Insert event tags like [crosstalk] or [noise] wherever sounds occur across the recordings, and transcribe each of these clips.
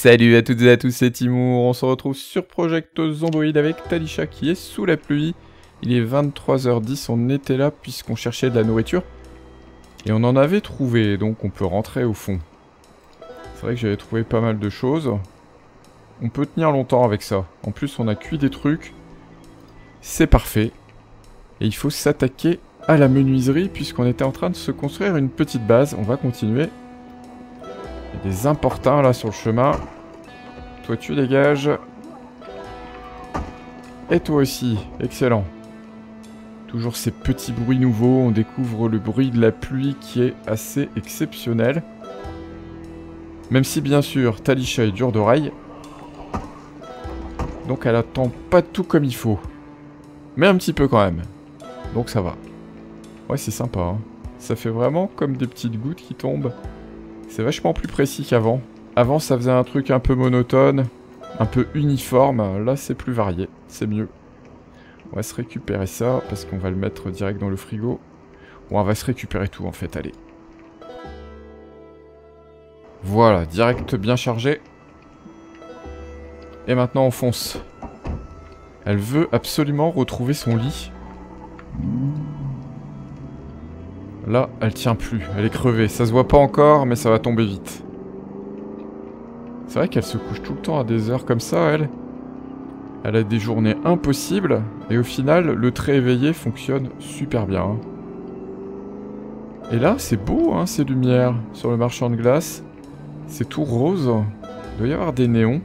Salut à toutes et à tous, c'est Timour. On se retrouve sur Project Zomboid avec Talisha qui est sous la pluie. Il est 23h10, on était là puisqu'on cherchait de la nourriture. Et on en avait trouvé, donc on peut rentrer au fond. C'est vrai que j'avais trouvé pas mal de choses. On peut tenir longtemps avec ça. En plus, on a cuit des trucs. C'est parfait. Et il faut s'attaquer à la menuiserie puisqu'on était en train de se construire une petite base. On va continuer. Il y a des importuns là sur le chemin. Toi tu dégages. Et toi aussi. Excellent. Toujours ces petits bruits nouveaux. On découvre le bruit de la pluie qui est assez exceptionnel. Même si bien sûr Talisha est dure d'oreille. Donc elle attend pas tout comme il faut. Mais un petit peu quand même. Donc ça va. Ouais c'est sympa. Hein. Ça fait vraiment comme des petites gouttes qui tombent. C'est vachement plus précis qu'avant. Avant ça faisait un truc un peu monotone, un peu uniforme. Là c'est plus varié. C'est mieux. On va se récupérer ça parce qu'on va le mettre direct dans le frigo. On va se récupérer tout en fait, allez. Voilà, direct bien chargé. Et maintenant on fonce. Elle veut absolument retrouver son lit. Là, elle tient plus. Elle est crevée. Ça se voit pas encore, mais ça va tomber vite. C'est vrai qu'elle se couche tout le temps à des heures comme ça, elle. Elle a des journées impossibles. Et au final, le trait éveillé fonctionne super bien. Hein. Et là, c'est beau, hein, ces lumières sur le marchand de glace. C'est tout rose. Il doit y avoir des néons.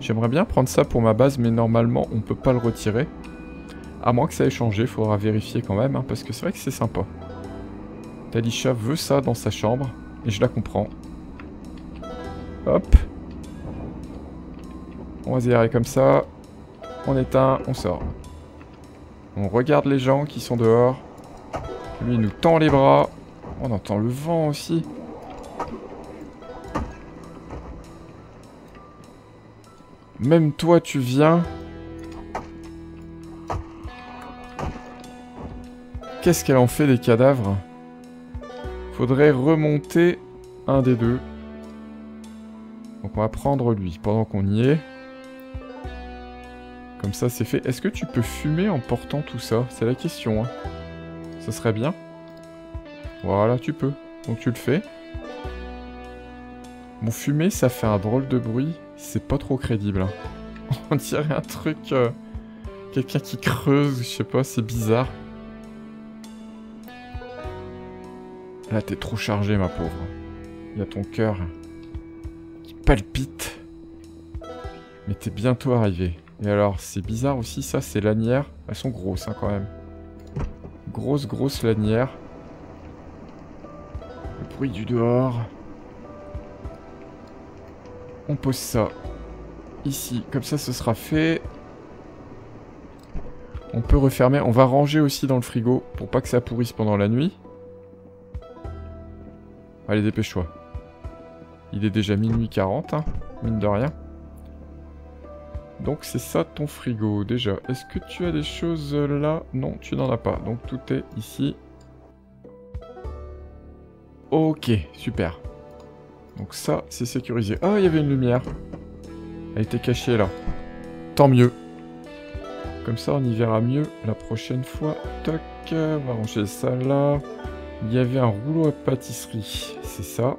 J'aimerais bien prendre ça pour ma base, mais normalement, on peut pas le retirer. À moins que ça ait changé, faudra vérifier quand même, hein, parce que c'est vrai que c'est sympa. Talisha veut ça dans sa chambre, et je la comprends. Hop. On va se comme ça. On éteint, on sort. On regarde les gens qui sont dehors. Lui, nous tend les bras. On entend le vent aussi. Même toi, tu viens. Qu'est-ce qu'elle en fait des cadavres? Faudrait remonter un des deux. Donc on va prendre lui pendant qu'on y est. Comme ça c'est fait. Est-ce que tu peux fumer en portant tout ça? C'est la question. Hein. Ça serait bien. Voilà, tu peux. Donc tu le fais. Bon, fumer, ça fait un drôle de bruit. C'est pas trop crédible. Hein. [laughs] On dirait un truc... Euh, quelqu'un qui creuse, je sais pas, c'est bizarre. Là, t'es trop chargé, ma pauvre. Il y a ton cœur qui palpite. Mais t'es bientôt arrivé. Et alors, c'est bizarre aussi, ça, c'est lanières. Elles sont grosses, hein, quand même. Grosse, grosse lanière. Le bruit du dehors. On pose ça ici. Comme ça, ce sera fait. On peut refermer. On va ranger aussi dans le frigo pour pas que ça pourrisse pendant la nuit. Allez, dépêche-toi. Il est déjà minuit 40, hein, mine de rien. Donc c'est ça ton frigo, déjà. Est-ce que tu as des choses là? Non, tu n'en as pas. Donc tout est ici. Ok, super. Donc ça, c'est sécurisé. Ah, il y avait une lumière. Elle était cachée là. Tant mieux. Comme ça, on y verra mieux la prochaine fois. Toc, on va ranger ça là. Il y avait un rouleau à pâtisserie, c'est ça.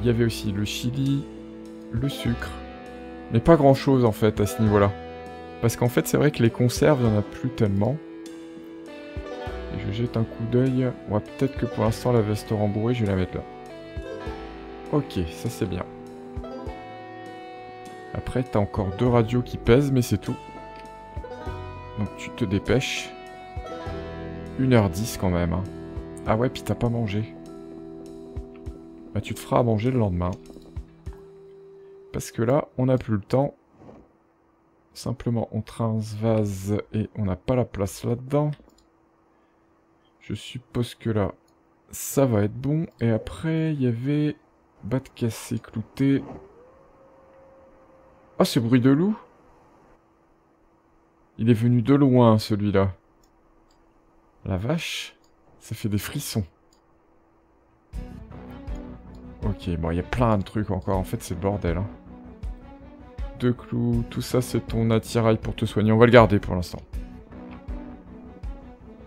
Il y avait aussi le chili, le sucre. Mais pas grand chose en fait à ce niveau-là. Parce qu'en fait c'est vrai que les conserves, il n'y en a plus tellement. Je jette un coup d'œil. Va peut-être que pour l'instant la veste rembourrée, je vais la mettre là. Ok, ça c'est bien. Après, t'as encore deux radios qui pèsent, mais c'est tout. Donc tu te dépêches. 1h10 quand même. Hein. Ah ouais, puis t'as pas mangé. Bah tu te feras à manger le lendemain. Parce que là, on n'a plus le temps. Simplement, on trince vase et on n'a pas la place là-dedans. Je suppose que là, ça va être bon. Et après, il y avait... Bat cassé, clouté. Ah, ce bruit de loup Il est venu de loin, celui-là. La vache, ça fait des frissons. Ok, bon, il y a plein de trucs encore. En fait, c'est le bordel. Hein. Deux clous, tout ça, c'est ton attirail pour te soigner. On va le garder pour l'instant.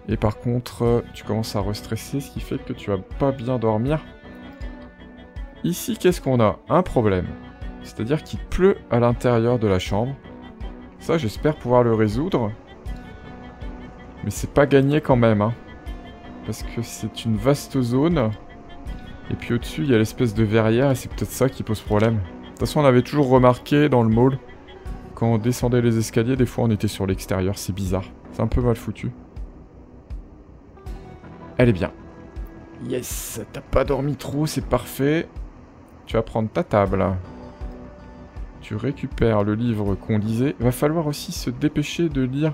Et par contre, euh, tu commences à restresser, ce qui fait que tu vas pas bien dormir. Ici, qu'est-ce qu'on a? Un problème. C'est-à-dire qu'il pleut à l'intérieur de la chambre. Ça, j'espère pouvoir le résoudre. Mais c'est pas gagné quand même, hein. Parce que c'est une vaste zone. Et puis au-dessus, il y a l'espèce de verrière, et c'est peut-être ça qui pose problème. De toute façon, on avait toujours remarqué dans le mall, quand on descendait les escaliers, des fois on était sur l'extérieur, c'est bizarre. C'est un peu mal foutu. Elle est bien. Yes, t'as pas dormi trop, c'est parfait. Tu vas prendre ta table. Tu récupères le livre qu'on lisait. Va falloir aussi se dépêcher de lire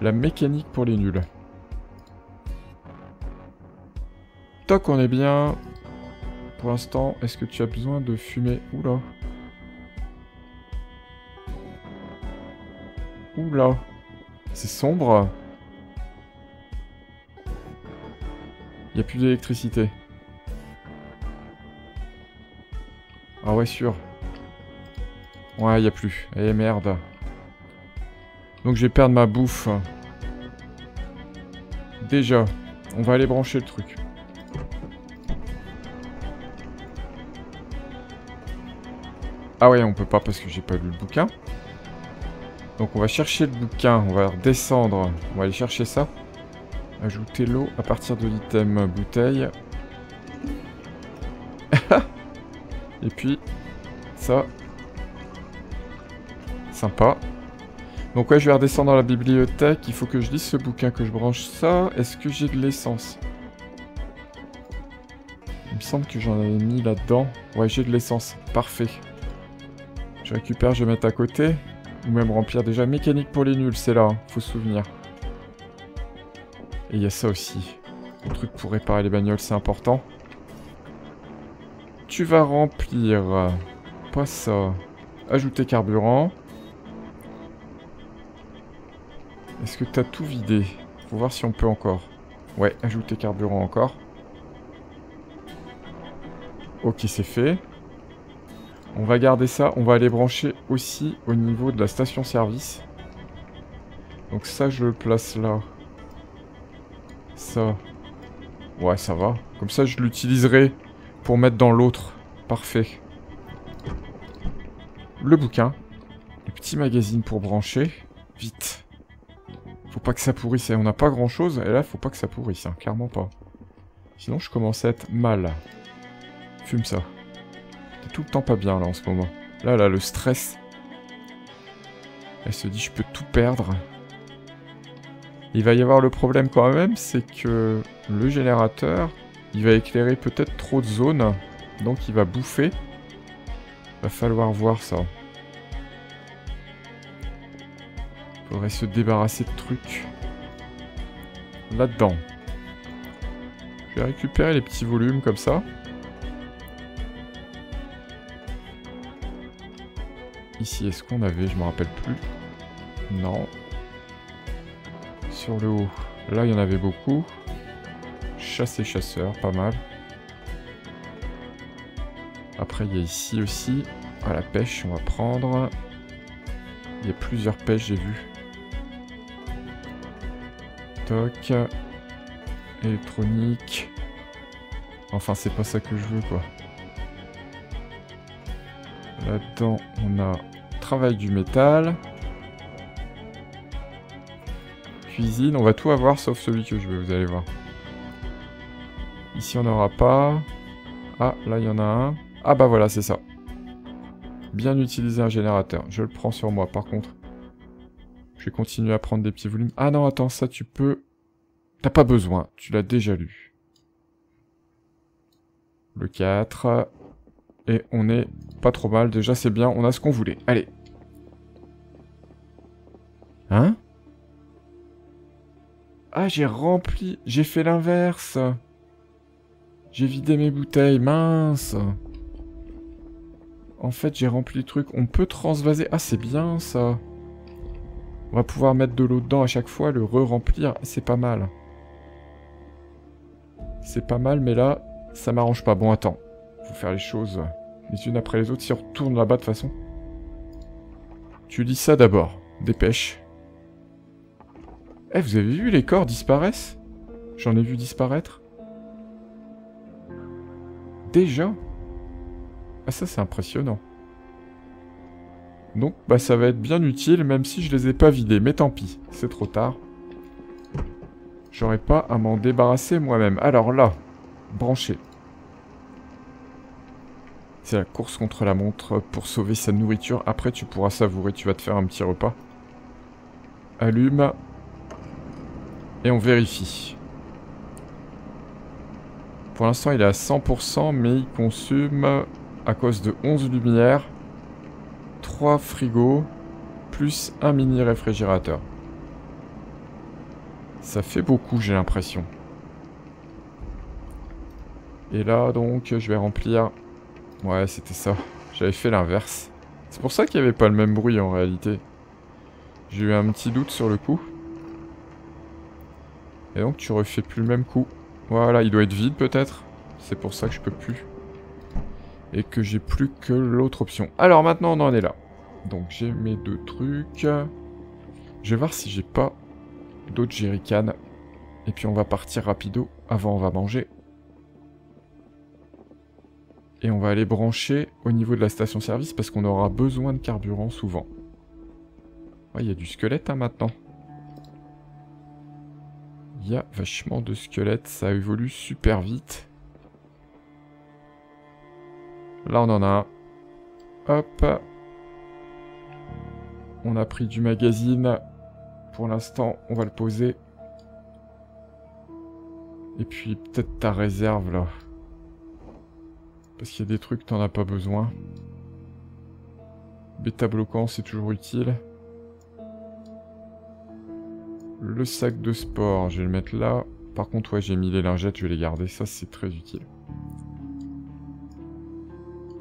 la mécanique pour les nuls. Toc, on est bien. Pour l'instant, est-ce que tu as besoin de fumer? Oula. Oula. C'est sombre. Il n'y a plus d'électricité. Ah ouais, sûr. Ouais, il n'y a plus. Eh merde. Donc je vais perdre ma bouffe. Déjà. On va aller brancher le truc. Ah ouais, on peut pas parce que j'ai pas lu le bouquin. Donc on va chercher le bouquin, on va redescendre, on va aller chercher ça. Ajouter l'eau à partir de l'item bouteille. [laughs] Et puis, ça. Sympa. Donc ouais, je vais redescendre dans la bibliothèque. Il faut que je lise ce bouquin, que je branche ça. Est-ce que j'ai de l'essence? Il me semble que j'en avais mis là-dedans. Ouais, j'ai de l'essence. Parfait. Je récupère, je vais mettre à côté. Ou même remplir déjà. Mécanique pour les nuls, c'est là. Hein. Faut se souvenir. Et il y a ça aussi. Le truc pour réparer les bagnoles, c'est important. Tu vas remplir... Pas ça. Ajouter carburant. Est-ce que t'as tout vidé? Faut voir si on peut encore. Ouais, ajouter carburant encore. Ok, c'est fait. On va garder ça. On va aller brancher aussi au niveau de la station-service. Donc ça, je le place là. Ça. Ouais, ça va. Comme ça, je l'utiliserai pour mettre dans l'autre. Parfait. Le bouquin. Le petit magazine pour brancher. Vite. Pas que ça pourrisse. On n'a pas grand chose. Et là, faut pas que ça pourrisse. Hein. Clairement pas. Sinon, je commence à être mal. Fume ça. T'es tout le temps pas bien, là, en ce moment. Là, là, le stress. Elle se dit, je peux tout perdre. Il va y avoir le problème quand même, c'est que le générateur, il va éclairer peut-être trop de zones, donc il va bouffer. Va falloir voir ça. Faudrait se débarrasser de trucs. Là-dedans. Je vais récupérer les petits volumes comme ça. Ici, est-ce qu'on avait Je me rappelle plus. Non sur le haut. Là, il y en avait beaucoup. Chasse et chasseur, pas mal. Après, il y a ici aussi. À la pêche, on va prendre. Il y a plusieurs pêches, j'ai vu. Électronique. Enfin, c'est pas ça que je veux, quoi. Là-dedans, on a travail du métal. Cuisine, on va tout avoir sauf celui que je veux, vous allez voir. Ici on n'aura pas. Ah, là il y en a un. Ah bah voilà, c'est ça. Bien utiliser un générateur. Je le prends sur moi par contre. Je vais continuer à prendre des petits volumes. Ah non, attends, ça tu peux... T'as pas besoin, tu l'as déjà lu. Le 4. Et on est pas trop mal, déjà c'est bien, on a ce qu'on voulait. Allez. Hein? Ah, j'ai rempli... J'ai fait l'inverse. J'ai vidé mes bouteilles, mince. En fait, j'ai rempli le truc. On peut transvaser. Ah, c'est bien, ça. On va pouvoir mettre de l'eau dedans à chaque fois, le re-remplir. C'est pas mal. C'est pas mal, mais là, ça m'arrange pas. Bon, attends. Faut faire les choses les unes après les autres si on retourne là-bas de toute façon. Tu lis ça d'abord. Dépêche. Eh, vous avez vu les corps disparaissent J'en ai vu disparaître. Déjà? Ah ça c'est impressionnant. Donc bah ça va être bien utile même si je les ai pas vidés. Mais tant pis, c'est trop tard. J'aurais pas à m'en débarrasser moi-même. Alors là, brancher. C'est la course contre la montre pour sauver sa nourriture. Après, tu pourras savourer, tu vas te faire un petit repas. Allume. Et on vérifie. Pour l'instant, il est à 100%, mais il consomme, à cause de 11 lumières, 3 frigos, plus un mini réfrigérateur. Ça fait beaucoup, j'ai l'impression. Et là, donc, je vais remplir... Ouais, c'était ça. J'avais fait l'inverse. C'est pour ça qu'il n'y avait pas le même bruit, en réalité. J'ai eu un petit doute sur le coup. Et donc, tu refais plus le même coup. Voilà, il doit être vide, peut-être. C'est pour ça que je peux plus. Et que j'ai plus que l'autre option. Alors, maintenant, on en est là. Donc, j'ai mes deux trucs. Je vais voir si j'ai pas d'autres jerrycans. Et puis on va partir rapido. Avant on va manger. Et on va aller brancher au niveau de la station-service parce qu'on aura besoin de carburant souvent. Il y a du squelette hein, maintenant. Il y a vachement de squelettes, ça évolue super vite. Là on en a. Hop. On a pris du magazine. Pour l'instant, on va le poser. Et puis peut-être ta réserve là. Parce qu'il y a des trucs t'en as pas besoin. Bêta bloquant, c'est toujours utile. Le sac de sport, je vais le mettre là. Par contre, ouais, j'ai mis les lingettes, je vais les garder. Ça, c'est très utile.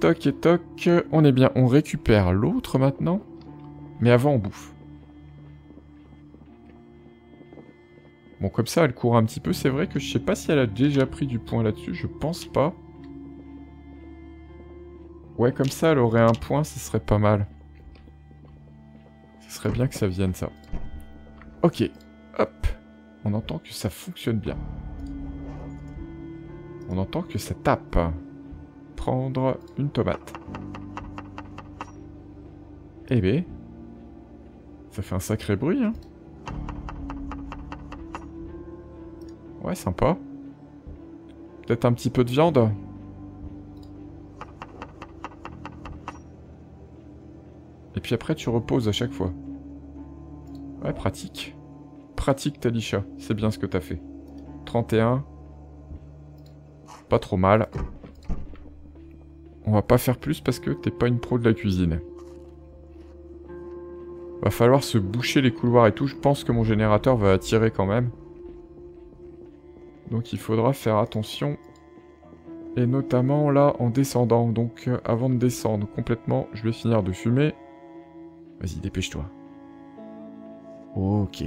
Toc et toc. On est bien. On récupère l'autre maintenant. Mais avant, on bouffe. Bon, comme ça, elle court un petit peu. C'est vrai que je sais pas si elle a déjà pris du point là-dessus. Je pense pas. Ouais, comme ça, elle aurait un point, ce serait pas mal. Ce serait bien que ça vienne, ça. Ok. Hop. On entend que ça fonctionne bien. On entend que ça tape. Prendre une tomate. Eh ben. Ça fait un sacré bruit, hein. Ouais, sympa. Peut-être un petit peu de viande. Et puis après, tu reposes à chaque fois. Ouais, pratique. Pratique, Talisha. C'est bien ce que t'as fait. 31. Pas trop mal. On va pas faire plus parce que t'es pas une pro de la cuisine. Va falloir se boucher les couloirs et tout. Je pense que mon générateur va attirer quand même. Donc il faudra faire attention. Et notamment là en descendant. Donc euh, avant de descendre complètement, je vais finir de fumer. Vas-y, dépêche-toi. Ok.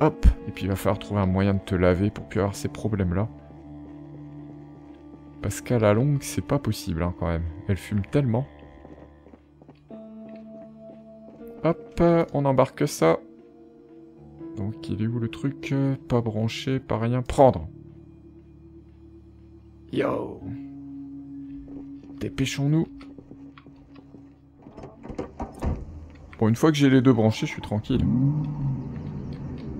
Hop Et puis il va falloir trouver un moyen de te laver pour plus avoir ces problèmes-là. Parce qu'à la longue, c'est pas possible hein, quand même. Elle fume tellement. Hop, on embarque ça. Donc il est où le truc? Pas branché, pas rien. Prendre Yo Dépêchons-nous. Bon, une fois que j'ai les deux branchés, je suis tranquille.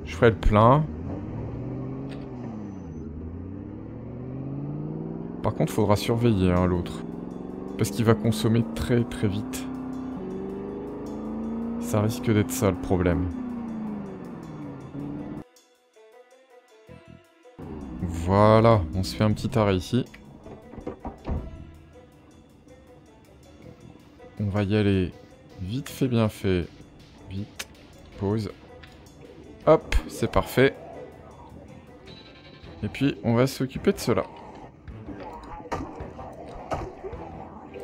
Je ferai le plein. Contre, faudra surveiller l'autre. Parce qu'il va consommer très très vite. Ça risque d'être ça le problème. Voilà, on se fait un petit arrêt ici. On va y aller vite fait, bien fait. Vite. Pause. Hop, c'est parfait. Et puis, on va s'occuper de cela.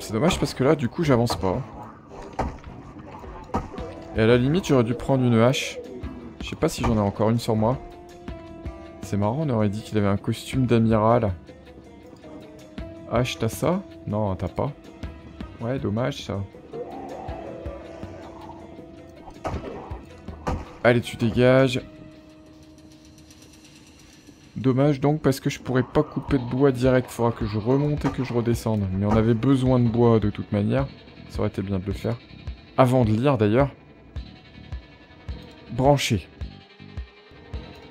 C'est dommage parce que là, du coup, j'avance pas. Et à la limite, j'aurais dû prendre une hache. Je sais pas si j'en ai encore une sur moi. C'est marrant, on aurait dit qu'il avait un costume d'amiral. H, t'as ça? Non, t'as pas. Ouais, dommage ça. Allez, tu dégages. Dommage donc parce que je pourrais pas couper de bois direct. Faudra que je remonte et que je redescende. Mais on avait besoin de bois de toute manière. Ça aurait été bien de le faire. Avant de lire d'ailleurs. Brancher.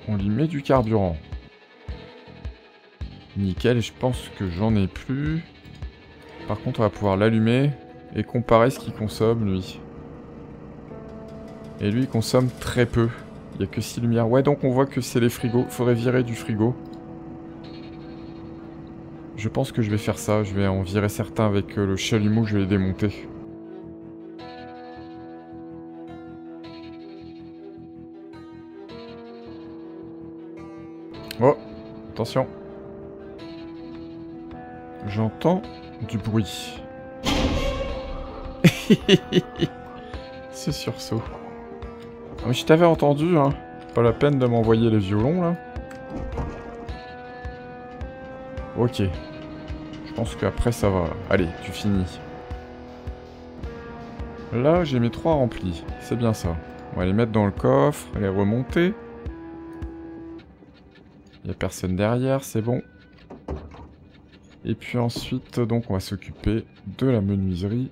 On lui met du carburant. Nickel, je pense que j'en ai plus. Par contre, on va pouvoir l'allumer et comparer ce qu'il consomme, lui. Et lui, il consomme très peu. Il n'y a que 6 lumières. Ouais, donc on voit que c'est les frigos. Faudrait virer du frigo. Je pense que je vais faire ça. Je vais en virer certains avec euh, le chalumeau. Je vais les démonter. Oh, attention. J'entends du bruit. [laughs] Ce sursaut. Ah, mais je t'avais entendu, hein. Pas la peine de m'envoyer les violons, là. Ok. Je pense qu'après, ça va. Allez, tu finis. Là, j'ai mes trois remplis. C'est bien ça. On va les mettre dans le coffre, les remonter. Il a personne derrière, c'est bon. Et puis ensuite, donc, on va s'occuper de la menuiserie.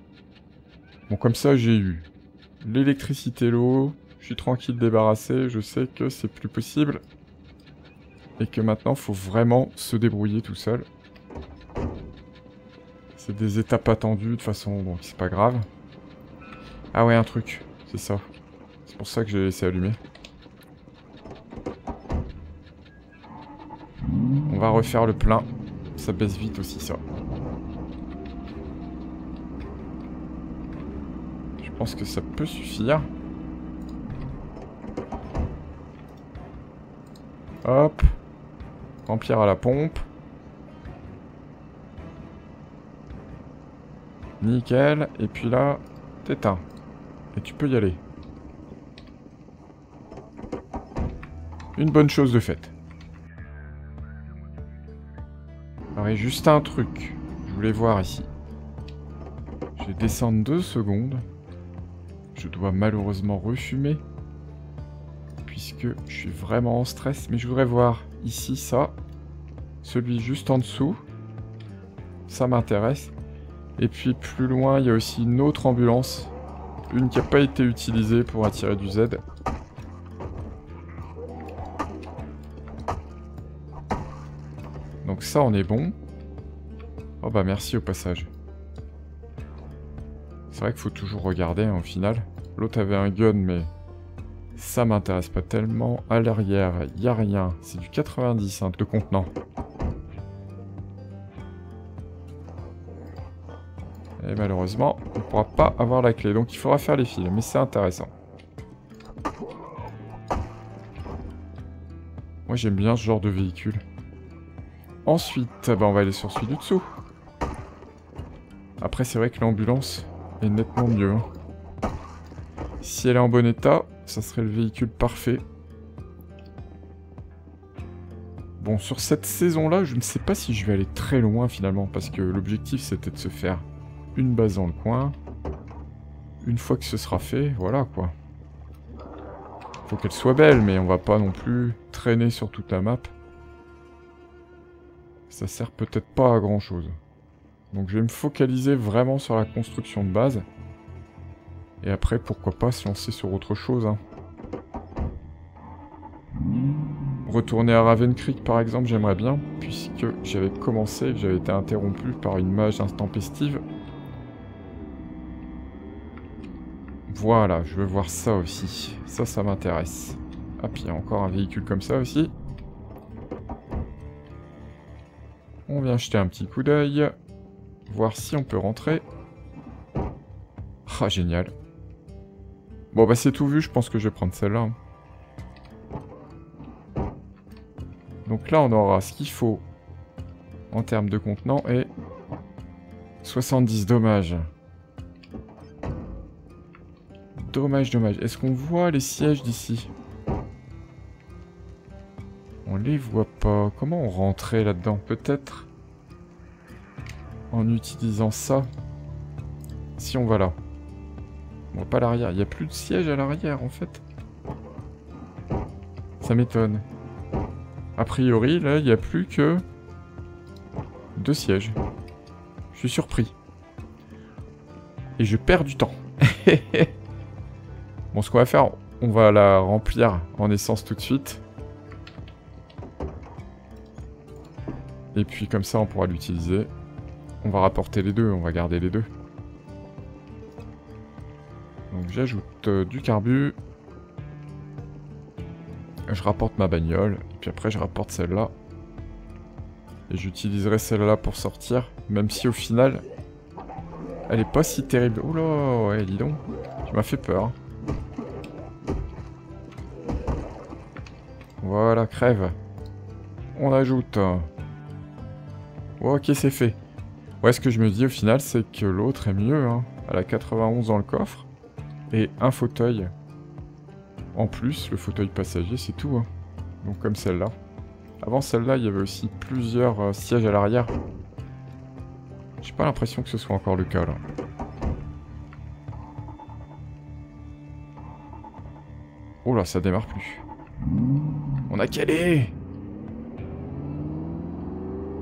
Bon, comme ça, j'ai eu l'électricité, l'eau, je suis tranquille débarrassé, je sais que c'est plus possible. Et que maintenant, faut vraiment se débrouiller tout seul. C'est des étapes attendues de façon, donc c'est pas grave. Ah ouais, un truc, c'est ça. C'est pour ça que j'ai laissé allumer. On va refaire le plein. Ça baisse vite aussi, ça. Je pense que ça peut suffire. Hop. Remplir à la pompe. Nickel. Et puis là, t'éteins. Et tu peux y aller. Une bonne chose de faite. Il juste un truc. Je voulais voir ici. Je vais descendre deux secondes. Je dois malheureusement refumer puisque je suis vraiment en stress. Mais je voudrais voir ici ça. Celui juste en dessous. Ça m'intéresse. Et puis plus loin, il y a aussi une autre ambulance. Une qui n'a pas été utilisée pour attirer du Z. Donc ça, on est bon. Oh bah merci au passage. C'est vrai qu'il faut toujours regarder hein, au final. L'autre avait un gun, mais ça m'intéresse pas tellement. À l'arrière, il a rien. C'est du 90 hein, de contenant. Et malheureusement, on ne pourra pas avoir la clé. Donc il faudra faire les fils, mais c'est intéressant. Moi j'aime bien ce genre de véhicule. Ensuite, bah, on va aller sur celui du dessous. Après c'est vrai que l'ambulance est nettement mieux. Hein. Si elle est en bon état, ça serait le véhicule parfait. Bon, sur cette saison-là, je ne sais pas si je vais aller très loin finalement, parce que l'objectif c'était de se faire une base dans le coin. Une fois que ce sera fait, voilà quoi. Faut qu'elle soit belle, mais on va pas non plus traîner sur toute la map. Ça sert peut-être pas à grand chose. Donc je vais me focaliser vraiment sur la construction de base. Et après, pourquoi pas se lancer sur autre chose. Hein. Retourner à Raven Creek, par exemple, j'aimerais bien, puisque j'avais commencé, j'avais été interrompu par une mage intempestive. Voilà, je veux voir ça aussi. Ça, ça m'intéresse. Ah, puis il y a encore un véhicule comme ça aussi. On vient jeter un petit coup d'œil. Voir si on peut rentrer. Ah, génial. Bon bah c'est tout vu, je pense que je vais prendre celle-là. Donc là on aura ce qu'il faut en termes de contenant et 70 dommages. Dommage, dommage. Est-ce qu'on voit les sièges d'ici? On les voit pas. Comment on rentrait là-dedans? Peut-être en utilisant ça. Si on va là. On voit pas l'arrière. Il n'y a plus de siège à l'arrière en fait. Ça m'étonne. A priori, là, il n'y a plus que deux sièges. Je suis surpris. Et je perds du temps. [laughs] bon, ce qu'on va faire, on va la remplir en essence tout de suite. Et puis comme ça, on pourra l'utiliser. On va rapporter les deux, on va garder les deux. J'ajoute euh, du carbu. Je rapporte ma bagnole. Et puis après, je rapporte celle-là. Et j'utiliserai celle-là pour sortir. Même si au final, elle est pas si terrible. Oula, ouais, dis donc. Tu m'as fait peur. Voilà, crève. On ajoute. ok, c'est fait. Ouais, ce que je me dis au final, c'est que l'autre est mieux. Hein. Elle a 91 dans le coffre. Et un fauteuil. En plus, le fauteuil passager, c'est tout. Hein. Donc comme celle-là. Avant celle-là, il y avait aussi plusieurs euh, sièges à l'arrière. J'ai pas l'impression que ce soit encore le cas là. Oh là, ça démarre plus. On a calé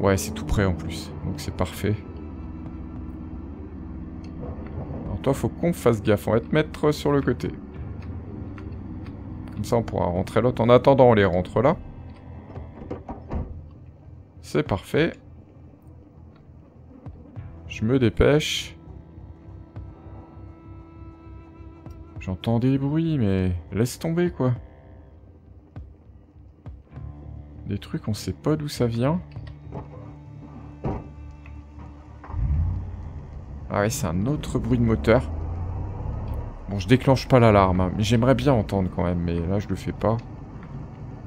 Ouais, c'est tout prêt en plus, donc c'est parfait. Toi, faut qu'on fasse gaffe, on va te mettre sur le côté. Comme ça, on pourra rentrer l'autre. En attendant, on les rentre là. C'est parfait. Je me dépêche. J'entends des bruits, mais laisse tomber, quoi. Des trucs, on sait pas d'où ça vient. Ah ouais, c'est un autre bruit de moteur. Bon, je déclenche pas l'alarme, hein, mais j'aimerais bien entendre quand même, mais là je le fais pas.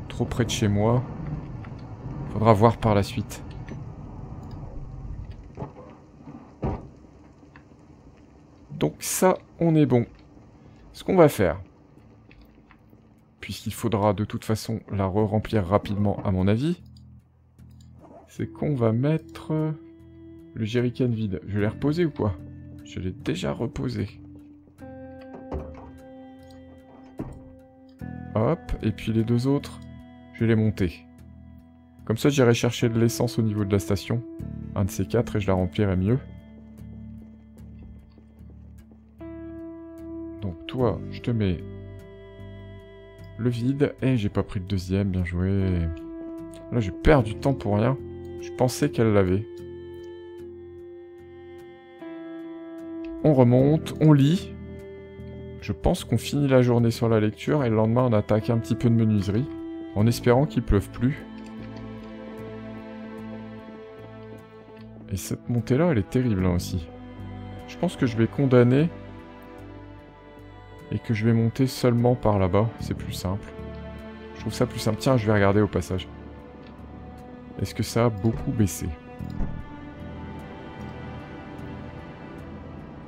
Trop près de chez moi. Faudra voir par la suite. Donc ça, on est bon. Ce qu'on va faire, puisqu'il faudra de toute façon la re-remplir rapidement à mon avis, c'est qu'on va mettre le jerrycan vide. Je l'ai reposé ou quoi? Je l'ai déjà reposé. Hop, et puis les deux autres, je les monter. Comme ça, j'irai chercher de l'essence au niveau de la station. Un de ces quatre et je la remplirai mieux. Donc toi, je te mets le vide. Et j'ai pas pris le deuxième, bien joué. Là, je perds du temps pour rien. Je pensais qu'elle l'avait. On remonte, on lit. Je pense qu'on finit la journée sur la lecture et le lendemain on attaque un petit peu de menuiserie. En espérant qu'il pleuve plus. Et cette montée-là, elle est terrible hein, aussi. Je pense que je vais condamner et que je vais monter seulement par là-bas. C'est plus simple. Je trouve ça plus simple. Tiens, je vais regarder au passage. Est-ce que ça a beaucoup baissé?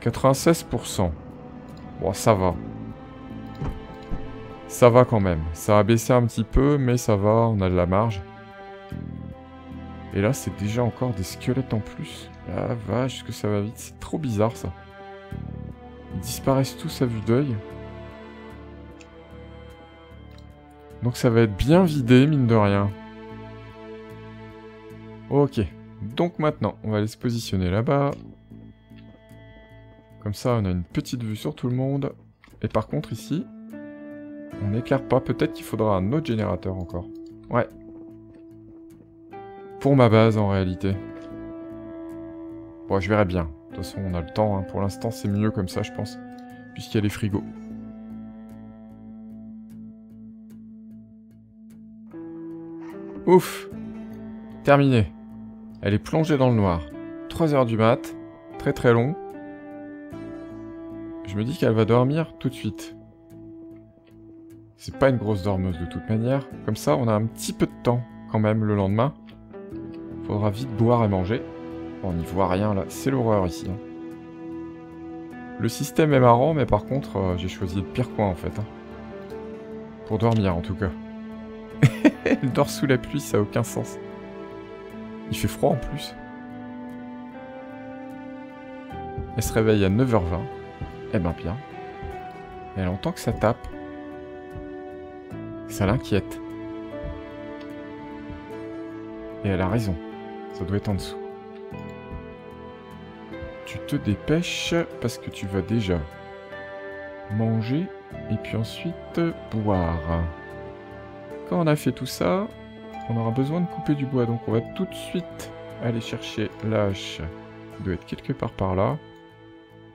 96%. Bon, ça va. Ça va quand même. Ça a baissé un petit peu, mais ça va, on a de la marge. Et là, c'est déjà encore des squelettes en plus. La vache, que ça va vite. C'est trop bizarre, ça. Ils disparaissent tous à vue d'œil. Donc ça va être bien vidé, mine de rien. Ok. Donc maintenant, on va aller se positionner là-bas. Comme ça, on a une petite vue sur tout le monde. Et par contre, ici, on n'éclaire pas. Peut-être qu'il faudra un autre générateur encore. Ouais. Pour ma base, en réalité. Bon, je verrai bien. De toute façon, on a le temps. Hein. Pour l'instant, c'est mieux comme ça, je pense. Puisqu'il y a les frigos. Ouf Terminé. Elle est plongée dans le noir. 3 heures du mat. Très très long. Je me dis qu'elle va dormir tout de suite. C'est pas une grosse dormeuse de toute manière. Comme ça, on a un petit peu de temps quand même le lendemain. Faudra vite boire et manger. On n'y voit rien là. C'est l'horreur ici. Hein. Le système est marrant, mais par contre, euh, j'ai choisi le pire coin en fait. Hein. Pour dormir en tout cas. [laughs] Elle dort sous la pluie, ça a aucun sens. Il fait froid en plus. Elle se réveille à 9h20. Eh ben bien. Entend que ça tape. Ça l'inquiète. Et elle a raison. Ça doit être en dessous. Tu te dépêches parce que tu vas déjà manger et puis ensuite boire. Quand on a fait tout ça, on aura besoin de couper du bois. Donc on va tout de suite aller chercher hache. Il doit être quelque part par là.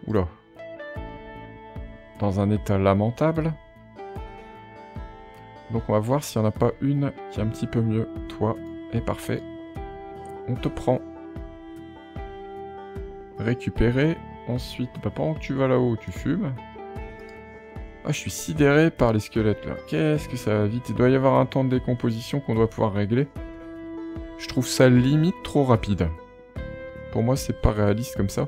Oula. Dans un état lamentable. Donc on va voir s'il n'y en a pas une qui est un petit peu mieux. Toi est parfait. On te prend. Récupérer. Ensuite, bah, pendant que tu vas là-haut, tu fumes. Ah, je suis sidéré par les squelettes. Qu'est-ce que ça va vite Il doit y avoir un temps de décomposition qu'on doit pouvoir régler. Je trouve ça limite trop rapide. Pour moi, c'est pas réaliste comme ça.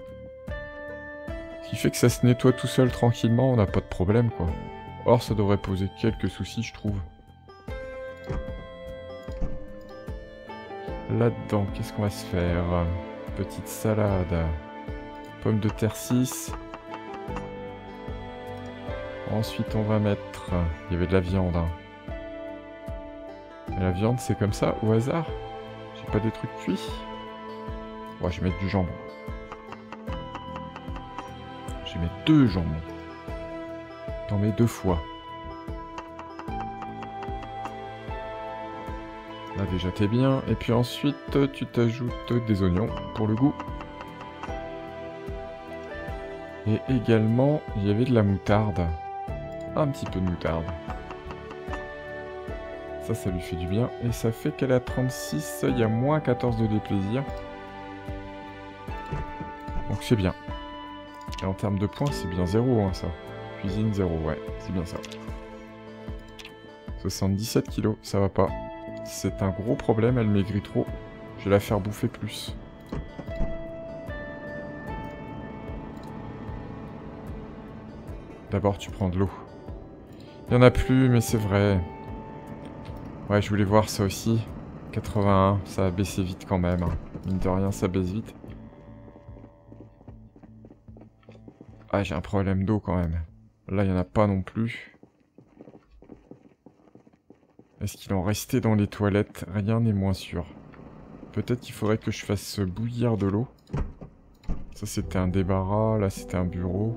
Qui fait que ça se nettoie tout seul tranquillement, on n'a pas de problème quoi. Or, ça devrait poser quelques soucis, je trouve. Là-dedans, qu'est-ce qu'on va se faire? Petite salade. Pomme de terre 6. Ensuite, on va mettre... Il y avait de la viande. Hein. La viande, c'est comme ça, au hasard? J'ai pas des trucs cuits? Ouais, je vais mettre du jambon. Deux jambons. T'en mets deux fois. Là, déjà, t'es bien. Et puis ensuite, tu t'ajoutes des oignons pour le goût. Et également, il y avait de la moutarde un petit peu de moutarde. Ça, ça lui fait du bien. Et ça fait qu'elle a 36, il y a moins 14 de déplaisir. Donc c'est bien. Et en termes de points, c'est bien 0, hein, ça. Cuisine 0, ouais, c'est bien ça. 77 kilos, ça va pas. C'est un gros problème, elle maigrit trop. Je vais la faire bouffer plus. D'abord, tu prends de l'eau. Il n'y en a plus, mais c'est vrai. Ouais, je voulais voir ça aussi. 81, ça a baissé vite quand même. Hein. Mine de rien, ça baisse vite. Ah, j'ai un problème d'eau quand même. Là, il n'y en a pas non plus. Est-ce qu'il en restait dans les toilettes? Rien n'est moins sûr. Peut-être qu'il faudrait que je fasse bouillir de l'eau. Ça, c'était un débarras. Là, c'était un bureau.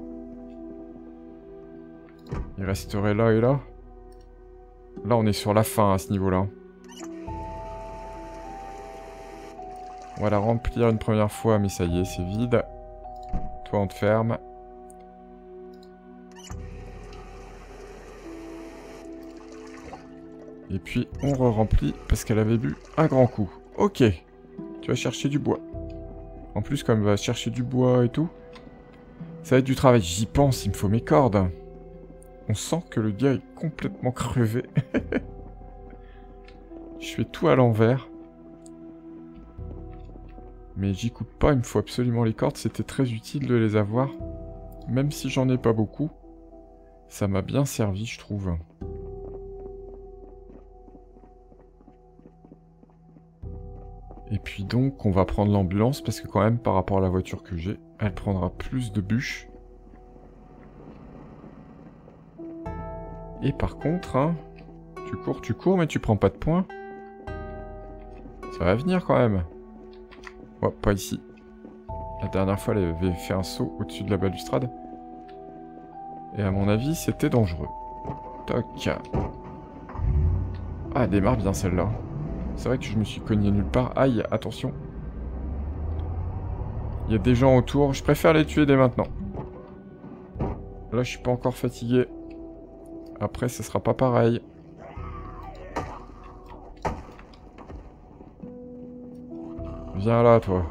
Il resterait là et là? Là, on est sur la fin à ce niveau-là. On va la remplir une première fois, mais ça y est, c'est vide. Toi, on te ferme. Et puis, on re-remplit parce qu'elle avait bu un grand coup. Ok. Tu vas chercher du bois. En plus, comme elle va chercher du bois et tout, ça va être du travail. J'y pense, il me faut mes cordes. On sent que le gars est complètement crevé. [laughs] Je fais tout à l'envers. Mais j'y coupe pas, il me faut absolument les cordes. C'était très utile de les avoir. Même si j'en ai pas beaucoup. Ça m'a bien servi, je trouve. Puis donc, on va prendre l'ambulance parce que quand même, par rapport à la voiture que j'ai, elle prendra plus de bûches. Et par contre, hein, tu cours, tu cours, mais tu prends pas de points. Ça va venir quand même. Oh, pas ici. La dernière fois, elle avait fait un saut au-dessus de la balustrade. Et à mon avis, c'était dangereux. Toc. Ah, elle démarre bien celle-là. C'est vrai que je me suis cogné nulle part. Aïe, attention. Il y a des gens autour. Je préfère les tuer dès maintenant. Là, je suis pas encore fatigué. Après, ce sera pas pareil. Viens là, toi.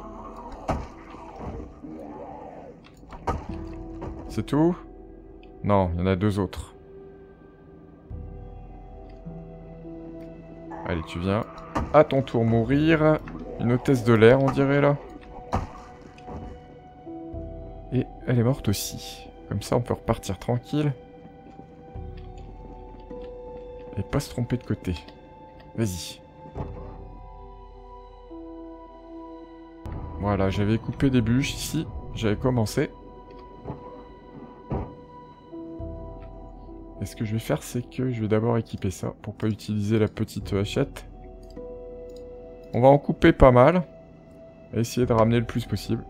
C'est tout? Non, il y en a deux autres. Allez, tu viens à ton tour mourir. Une hôtesse de l'air, on dirait, là. Et elle est morte aussi. Comme ça, on peut repartir tranquille. Et pas se tromper de côté. Vas-y. Voilà, j'avais coupé des bûches ici. J'avais commencé. Ce que je vais faire, c'est que je vais d'abord équiper ça pour pas utiliser la petite hachette. On va en couper pas mal. Et essayer de ramener le plus possible.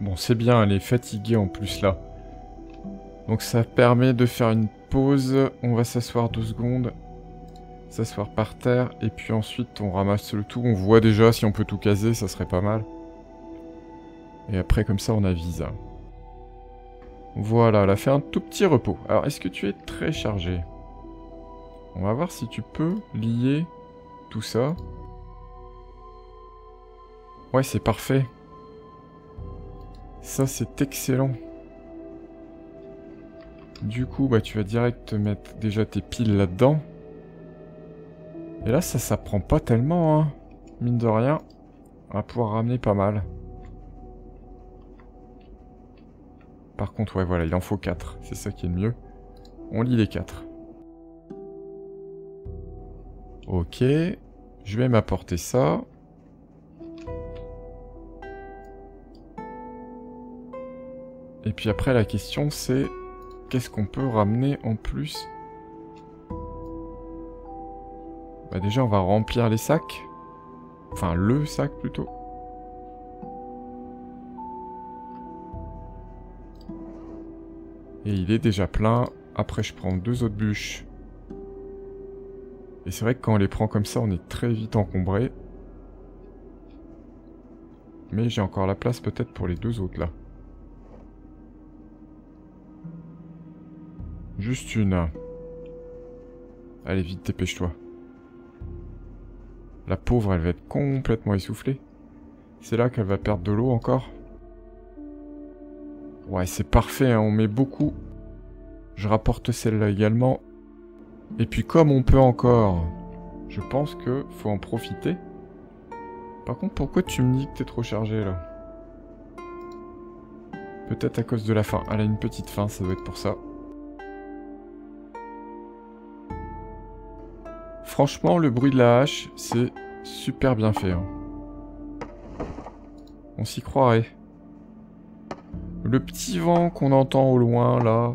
Bon, c'est bien, elle est fatiguée en plus là. Donc ça permet de faire une pause. On va s'asseoir deux secondes. S'asseoir par terre. Et puis ensuite, on ramasse le tout. On voit déjà si on peut tout caser, ça serait pas mal. Et après, comme ça, on avise. Voilà, elle a fait un tout petit repos. Alors, est-ce que tu es très chargé? On va voir si tu peux lier tout ça. Ouais, c'est parfait. Ça, c'est excellent. Du coup, bah, tu vas direct mettre déjà tes piles là-dedans. Et là, ça, ça prend pas tellement, hein. Mine de rien, on va pouvoir ramener pas mal. Par contre, ouais, voilà, il en faut 4. C'est ça qui est le mieux. On lit les 4. Ok. Je vais m'apporter ça. Et puis après, la question, c'est... Qu'est-ce qu'on peut ramener en plus? Bah déjà, on va remplir les sacs. Enfin, le sac, plutôt. Et il est déjà plein. Après, je prends deux autres bûches. Et c'est vrai que quand on les prend comme ça, on est très vite encombré. Mais j'ai encore la place peut-être pour les deux autres là. Juste une. Allez, vite, dépêche-toi. La pauvre, elle va être complètement essoufflée. C'est là qu'elle va perdre de l'eau encore. Ouais, c'est parfait, hein, on met beaucoup. Je rapporte celle-là également. Et puis comme on peut encore, je pense que faut en profiter. Par contre, pourquoi tu me dis que t'es trop chargé là? Peut-être à cause de la faim. Elle a une petite faim, ça doit être pour ça. Franchement, le bruit de la hache, c'est super bien fait. Hein. On s'y croirait. Le petit vent qu'on entend au loin, là,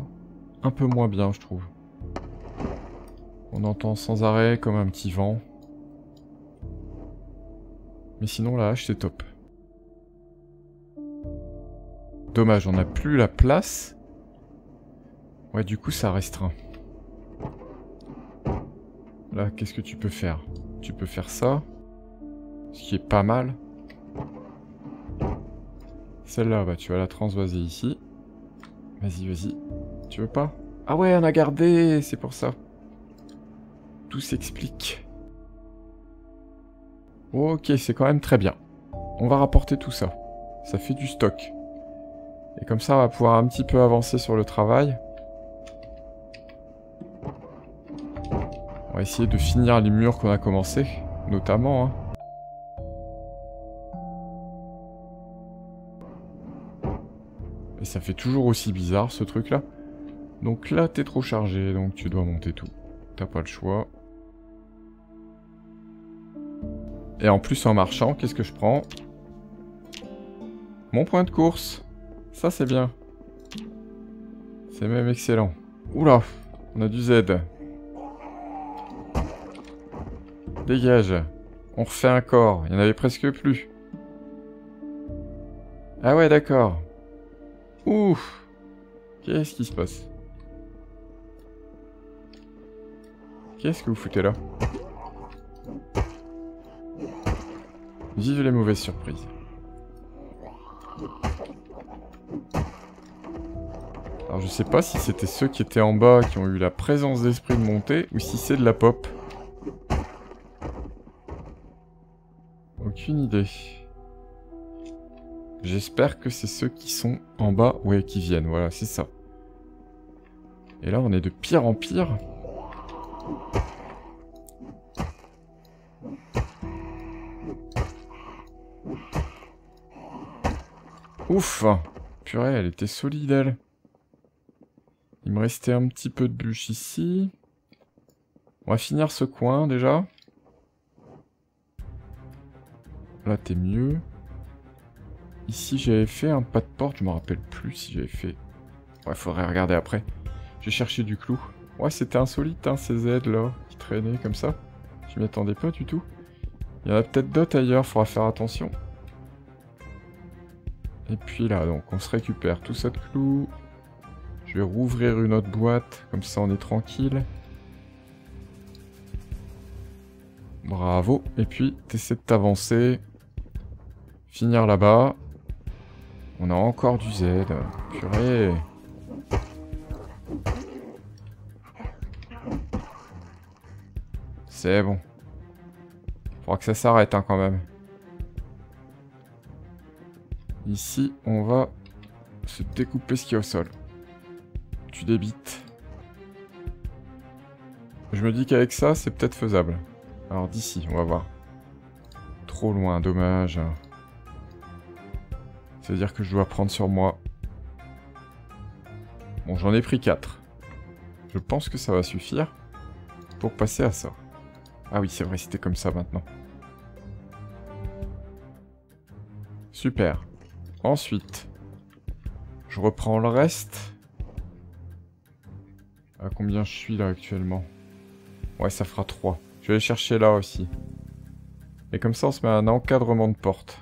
un peu moins bien, je trouve. On entend sans arrêt comme un petit vent. Mais sinon, la hache, c'est top. Dommage, on n'a plus la place. Ouais, du coup, ça restreint. Là, qu'est-ce que tu peux faire? Tu peux faire ça. Ce qui est pas mal. Celle-là, bah, tu vas la transvaser ici. Vas-y, vas-y. Tu veux pas? Ah ouais, on a gardé, c'est pour ça. Tout s'explique. Ok, c'est quand même très bien. On va rapporter tout ça. Ça fait du stock. Et comme ça, on va pouvoir un petit peu avancer sur le travail. On va essayer de finir les murs qu'on a commencé, notamment. Hein. Et ça fait toujours aussi bizarre ce truc là. Donc là t'es trop chargé, donc tu dois monter tout. T'as pas le choix. Et en plus en marchant, qu'est-ce que je prends? Mon point de course. Ça c'est bien. C'est même excellent. Oula, on a du Z. Dégage. On refait un corps. Il n'y en avait presque plus. Ah ouais, d'accord. Ouf Qu'est-ce qui se passe? Qu'est-ce que vous foutez là? Vive les mauvaises surprises. Alors je sais pas si c'était ceux qui étaient en bas qui ont eu la présence d'esprit de monter ou si c'est de la pop. Aucune idée. J'espère que c'est ceux qui sont en bas, ouais, qui viennent, voilà, c'est ça. Et là, on est de pire en pire. Ouf Purée, elle était solide, elle. Il me restait un petit peu de bûche ici. On va finir ce coin, déjà. Là, t'es mieux. Ici, j'avais fait un pas de porte. Je me rappelle plus si j'avais fait... Ouais, faudrait regarder après. J'ai cherché du clou. Ouais, c'était insolite, hein, ces aides là, qui traînaient comme ça. Je m'y attendais pas du tout. Il y en a peut-être d'autres ailleurs, faudra faire attention. Et puis là, donc, on se récupère tout ça de clous. Je vais rouvrir une autre boîte, comme ça on est tranquille. Bravo. Et puis, t'essaies de t'avancer. Finir là-bas. On a encore du Z. Purée. C'est bon. Faudra que ça s'arrête hein, quand même. Ici, on va se découper ce qu'il y a au sol. Tu débites. Je me dis qu'avec ça, c'est peut-être faisable. Alors d'ici, on va voir. Trop loin, dommage. C'est-à-dire que je dois prendre sur moi. Bon, j'en ai pris 4. Je pense que ça va suffire pour passer à ça. Ah oui, c'est vrai, c'était comme ça maintenant. Super. Ensuite, je reprends le reste. À combien je suis là actuellement? Ouais, ça fera 3. Je vais aller chercher là aussi. Et comme ça, on se met un encadrement de porte.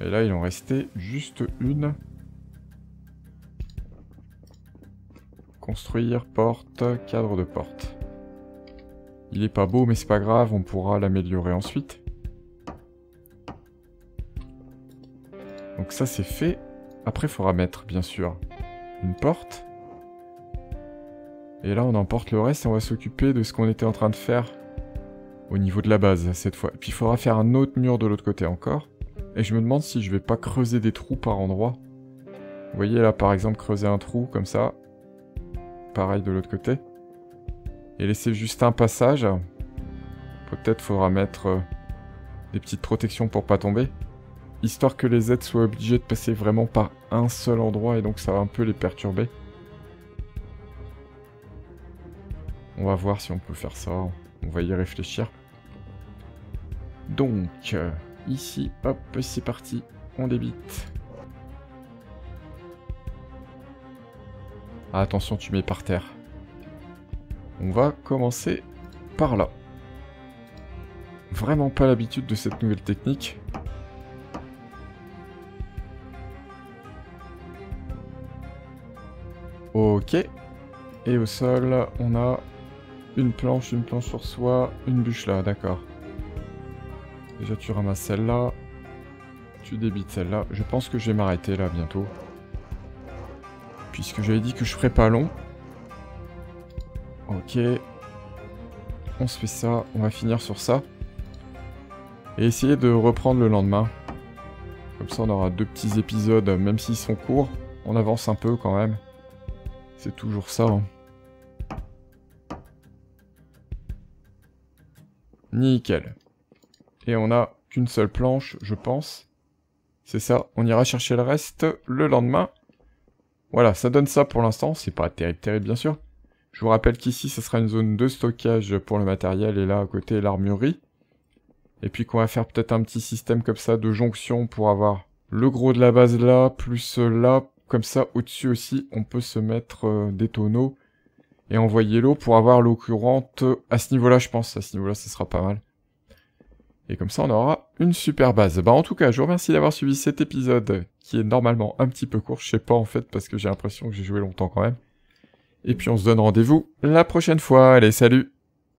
Et là, il en restait juste une. Construire, porte, cadre de porte. Il est pas beau, mais c'est pas grave, on pourra l'améliorer ensuite. Donc ça, c'est fait. Après, il faudra mettre, bien sûr, une porte. Et là, on emporte le reste et on va s'occuper de ce qu'on était en train de faire au niveau de la base, cette fois. Puis il faudra faire un autre mur de l'autre côté encore. Et je me demande si je vais pas creuser des trous par endroit. Vous voyez là, par exemple, creuser un trou comme ça. Pareil de l'autre côté. Et laisser juste un passage. Peut-être faudra mettre euh, des petites protections pour pas tomber. Histoire que les aides soient obligés de passer vraiment par un seul endroit et donc ça va un peu les perturber. On va voir si on peut faire ça. On va y réfléchir. Donc, euh, ici, hop, c'est parti. On débite. Ah, attention, tu mets par terre. On va commencer par là. Vraiment pas l'habitude de cette nouvelle technique. Ok. Et au sol, on a une planche, une planche sur soi, une bûche là, d'accord. Déjà tu ramasses celle-là. Tu débites celle-là. Je pense que je vais m'arrêter là bientôt. Puisque j'avais dit que je ferais pas long. Ok. On se fait ça. On va finir sur ça. Et essayer de reprendre le lendemain. Comme ça on aura deux petits épisodes, même s'ils sont courts. On avance un peu quand même. C'est toujours ça. Hein. Nickel. Et on a qu'une seule planche, je pense. C'est ça, on ira chercher le reste le lendemain. Voilà, ça donne ça pour l'instant, c'est pas terrible, terrible bien sûr. Je vous rappelle qu'ici, ce sera une zone de stockage pour le matériel, et là, à côté, l'armurerie. Et puis qu'on va faire peut-être un petit système comme ça de jonction pour avoir le gros de la base là, plus là, comme ça, au-dessus aussi, on peut se mettre euh, des tonneaux et envoyer l'eau pour avoir l'eau courante à ce niveau-là, je pense. À ce niveau-là, ce sera pas mal. Et comme ça, on aura une super base. Bah, en tout cas, je vous remercie d'avoir suivi cet épisode, qui est normalement un petit peu court. Je sais pas, en fait, parce que j'ai l'impression que j'ai joué longtemps quand même. Et puis, on se donne rendez-vous la prochaine fois. Allez, salut